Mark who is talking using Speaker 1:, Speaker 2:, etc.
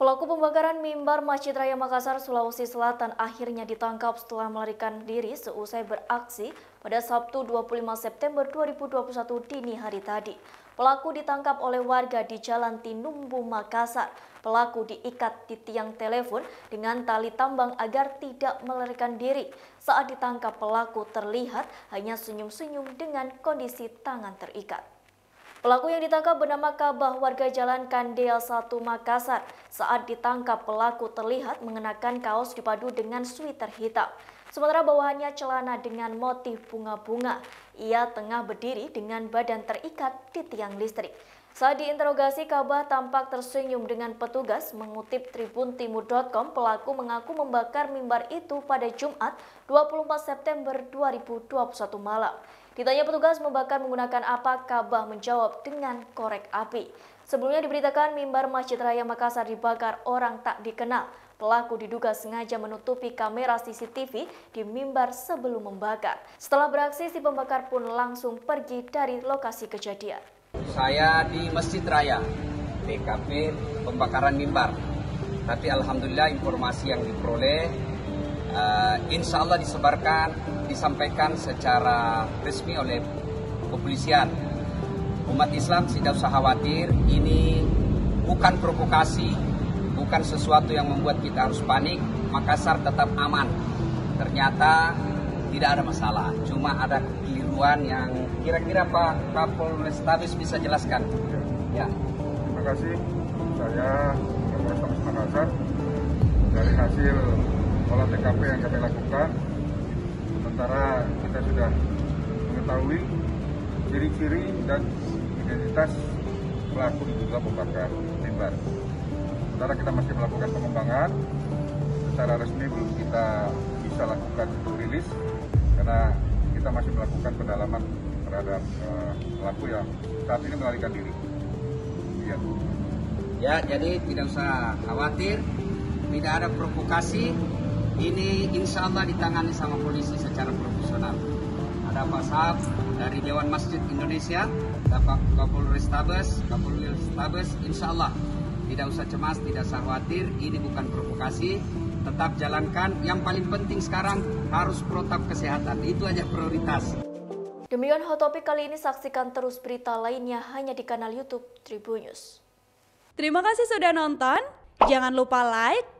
Speaker 1: Pelaku pembakaran mimbar Masjid Raya Makassar, Sulawesi Selatan akhirnya ditangkap setelah melarikan diri seusai beraksi pada Sabtu 25 September 2021 dini hari tadi. Pelaku ditangkap oleh warga di Jalan Tinumbu, Makassar. Pelaku diikat di tiang telepon dengan tali tambang agar tidak melarikan diri. Saat ditangkap pelaku terlihat hanya senyum-senyum dengan kondisi tangan terikat. Pelaku yang ditangkap bernama Kabah warga Jalan Kandel 1 Makassar. Saat ditangkap pelaku terlihat mengenakan kaos dipadu dengan sweater hitam. Sementara bawahannya celana dengan motif bunga-bunga. Ia tengah berdiri dengan badan terikat di tiang listrik. Saat diinterogasi, Kabah tampak tersenyum dengan petugas. Mengutip tribuntimur.com, pelaku mengaku membakar mimbar itu pada Jumat 24 September 2021 malam. Ditanya petugas membakar menggunakan apa, Kabah menjawab dengan korek api. Sebelumnya diberitakan mimbar Masjid Raya Makassar dibakar orang tak dikenal. Pelaku diduga sengaja menutupi kamera CCTV di mimbar sebelum membakar. Setelah beraksi, si pembakar pun langsung pergi dari lokasi kejadian.
Speaker 2: Saya di Masjid Raya, TKP pembakaran mimbar. Tapi Alhamdulillah informasi yang diperoleh uh, insya Allah disebarkan, disampaikan secara resmi oleh kepolisian. Umat Islam tidak usah khawatir, ini bukan provokasi, bukan sesuatu yang membuat kita harus panik. Makassar tetap aman. Ternyata tidak ada masalah, cuma ada keliruan yang kira-kira Pak Kapolrestabes bisa jelaskan.
Speaker 3: Ya. Terima kasih. Saya Kapolrestabes Makassar dari hasil olah TKP yang kami lakukan sementara kita sudah mengetahui ciri-ciri dan identitas pelaku diduga membakar mimbar. Sementara kita masih melakukan pengembangan, secara resmi belum kita bisa lakukan untuk rilis karena kita masih melakukan pendalaman terhadap uh, pelaku yang saat ini melarikan diri.
Speaker 2: Ya. ya, jadi tidak usah khawatir, tidak ada provokasi, ini insya Allah ditangani sama polisi secara profesional. Ada Pak Saab dari Dewan Masjid Indonesia, ada Pak Kapolres Tabes, Kapolres Tabes, insya Allah tidak usah cemas, tidak usah khawatir, ini bukan provokasi, tetap jalankan. Yang paling penting sekarang harus protap kesehatan, itu aja prioritas.
Speaker 1: Demikian Hot Topic kali ini, saksikan terus berita lainnya hanya di kanal Youtube Tribunnews.
Speaker 4: Terima kasih sudah nonton, jangan lupa like,